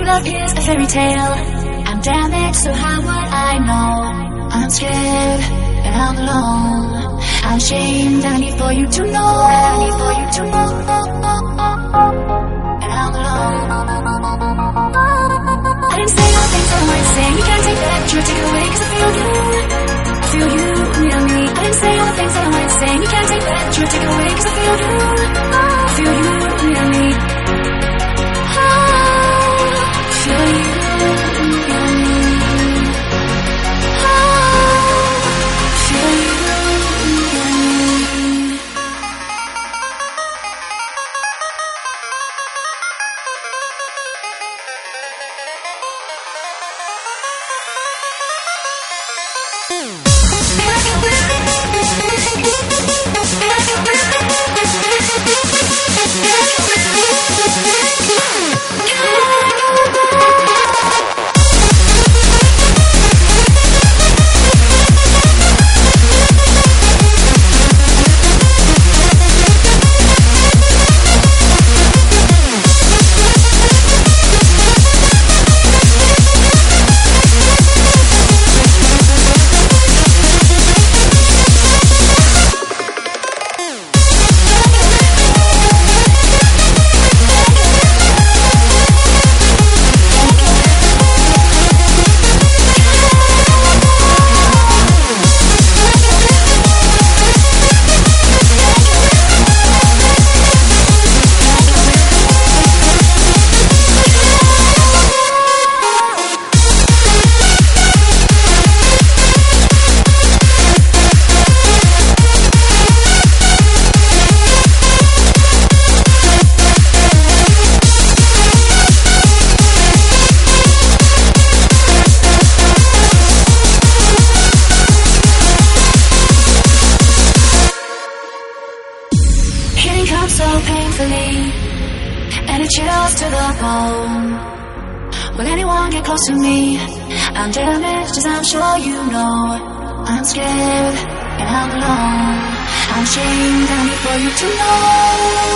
true love is a fairy tale. I'm damaged, so how would I know? I'm scared and I'm alone. I'm ashamed, I need for you to know. I need for you to know. And I'm alone. I didn't say all the things I might say. You can't take that, you take it away, cause I feel you. I feel you, near me. I didn't say all the things that I might say. You can't take that, you take it away, cause I feel you. Comes so painfully, and it chills to the bone. Will anyone get close to me? I'm damaged, as I'm sure you know. I'm scared, and I'm alone. I'm ashamed, I need for you to know.